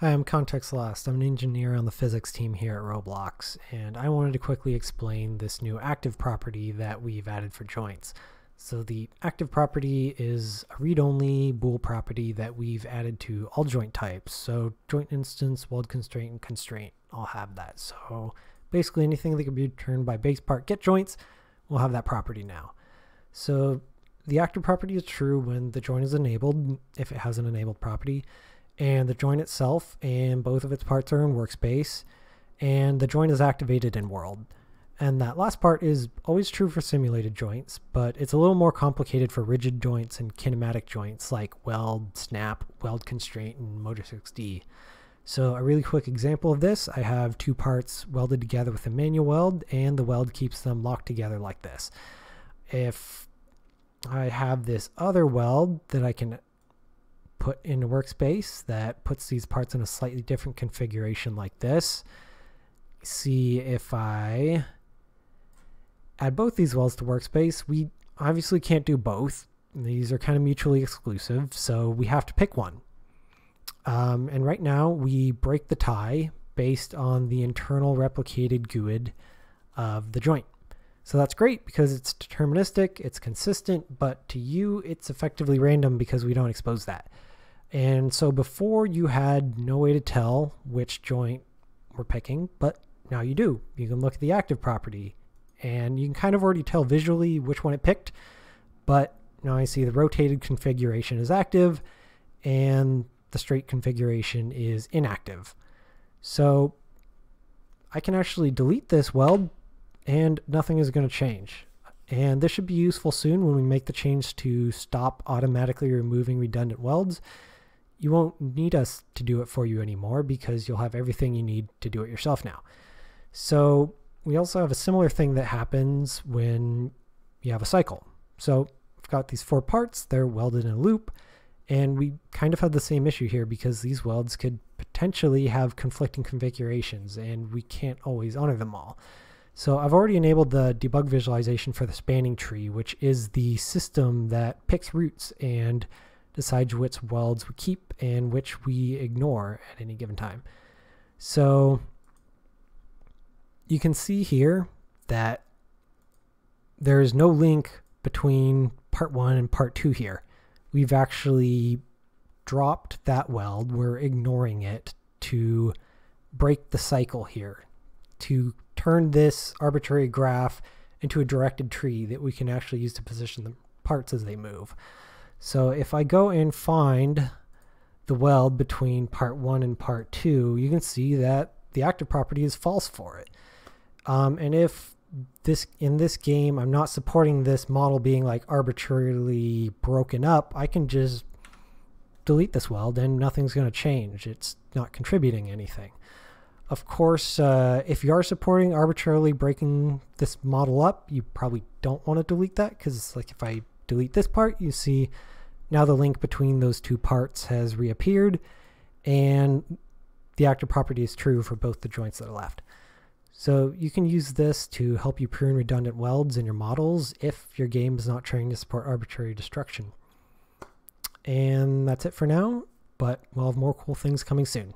Hi, I'm Context Lost. I'm an engineer on the physics team here at Roblox, and I wanted to quickly explain this new active property that we've added for joints. So the active property is a read-only bool property that we've added to all joint types. So joint instance, weld constraint, and constraint all have that. So basically anything that can be returned by base part get joints will have that property now. So the active property is true when the joint is enabled, if it has an enabled property and the joint itself and both of its parts are in workspace and the joint is activated in world. And that last part is always true for simulated joints, but it's a little more complicated for rigid joints and kinematic joints like weld, snap, weld constraint, and motor 6D. So a really quick example of this, I have two parts welded together with a manual weld and the weld keeps them locked together like this. If I have this other weld that I can put in a workspace that puts these parts in a slightly different configuration like this. See if I add both these welds to workspace, we obviously can't do both. These are kind of mutually exclusive, so we have to pick one. Um, and right now we break the tie based on the internal replicated GUID of the joint. So that's great because it's deterministic, it's consistent, but to you it's effectively random because we don't expose that. And so before you had no way to tell which joint we're picking, but now you do. You can look at the active property and you can kind of already tell visually which one it picked, but now I see the rotated configuration is active and the straight configuration is inactive. So I can actually delete this weld and nothing is going to change. And this should be useful soon when we make the change to stop automatically removing redundant welds you won't need us to do it for you anymore because you'll have everything you need to do it yourself now. So we also have a similar thing that happens when you have a cycle. So we've got these four parts, they're welded in a loop, and we kind of have the same issue here because these welds could potentially have conflicting configurations and we can't always honor them all. So I've already enabled the debug visualization for the spanning tree, which is the system that picks roots and decides which welds we keep and which we ignore at any given time. So you can see here that there is no link between part one and part two here. We've actually dropped that weld. We're ignoring it to break the cycle here, to turn this arbitrary graph into a directed tree that we can actually use to position the parts as they move. So if I go and find the weld between part one and part two, you can see that the active property is false for it. Um, and if this in this game I'm not supporting this model being like arbitrarily broken up, I can just delete this weld and nothing's going to change. It's not contributing anything. Of course, uh, if you are supporting arbitrarily breaking this model up, you probably don't want to delete that because it's like if I delete this part, you see now the link between those two parts has reappeared and the active property is true for both the joints that are left. So you can use this to help you prune redundant welds in your models if your game is not trying to support arbitrary destruction. And that's it for now, but we'll have more cool things coming soon.